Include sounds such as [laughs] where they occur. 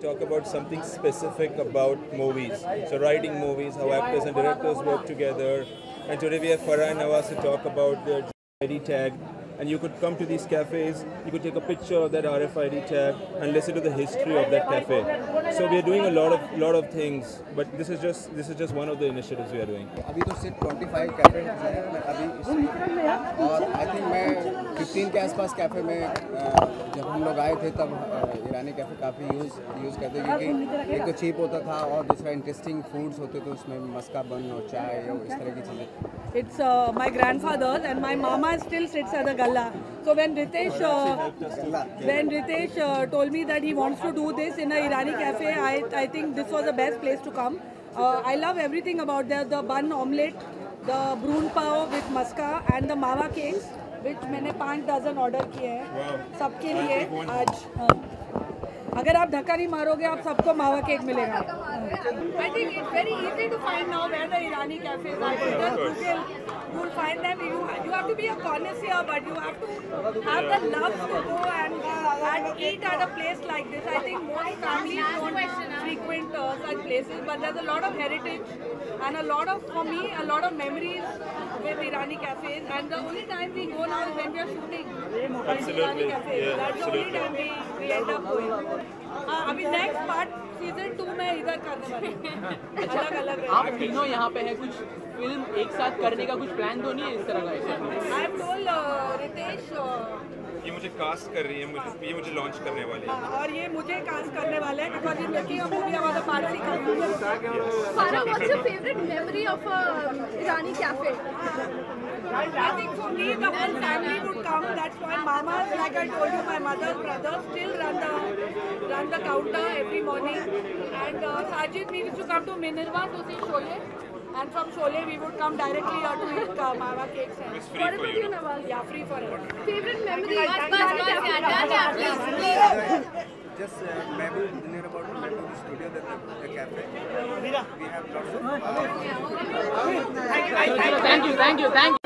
talk about something specific about movies. So writing movies, how actors and directors work together. And today we have Farah and Nawaz to talk about the ID tag and you could come to these cafes, you could take a picture of that RFID tag and listen to the history of that cafe. So we are doing a lot of lot of things, but this is just this is just one of the initiatives we are doing. अभी तो सिर्फ 25 cafe हैं मैं अभी तीन के आसपास cafe में जब हम लोग आए थे तब ईरानी कैफ़े काफ़ी यूज़ यूज़ करते क्योंकि एक तो चीप होता था और दूसरा इंटरेस्टिंग फूड्स होते थे, उसमें मस्का बन और चाय और इस तरह की चीज़ें। It's my grandfather and my mama still sits at galla so when Ritesh when Ritesh told me that he wants to do this in Irani cafe I I think this was the best place to come I love everything about the bun omelette the brun pav with maska and the mawa cakes, which मैंने पाँच dozen order किए हैं सबके लिए आज हाँ. अगर आप धक्का नहीं मारोगे आप सबको मावा केक मिलेगा I think it's very easy to find now where the Irani cafes are just Google you will find them you you have to be a connoisseur but you have to have the love to go and, uh, and eat at a place like this i think most families uh, such places but there's a lot of heritage and a lot of for me a lot of memories with irani cafes and the only time we go now is when we are shooting Absolutely. Yeah, that's the only time we, we end up going हाँ, अभी next part season two में इधर करने वाली हूँ। अलग अलग आप तीनों यहाँ पे है कुछ फ़िल्म एक साथ करने का कुछ प्लान तो नहीं है इस तरह का आई एम टोल्ड ये मुझे कास्ट कर रही है मुझे ये मुझे लॉन्च करने वाले हैं। और ये मुझे कास्ट करने वाले हैं बिकॉज़ ये लकी और मूवी हमारा पारा ही। कर रही है what's your favourite memory of Rani cafe I think for me the whole family would come that's why mama like I told you my mother brother still run the run the counter every morning and Sajid we used come to Minerva to see show And from Sholay, we would come directly here to eat uh, Mawa cakes. And it's free for, for you, Yeah, free for you. Favorite memory? Bas, bas, bas, yeah, done, yeah, please, please. [laughs] Just uh, Mehboob, near about to the studio, the, the cafe. We have lots of... Uh, I, thank you, thank you, thank you.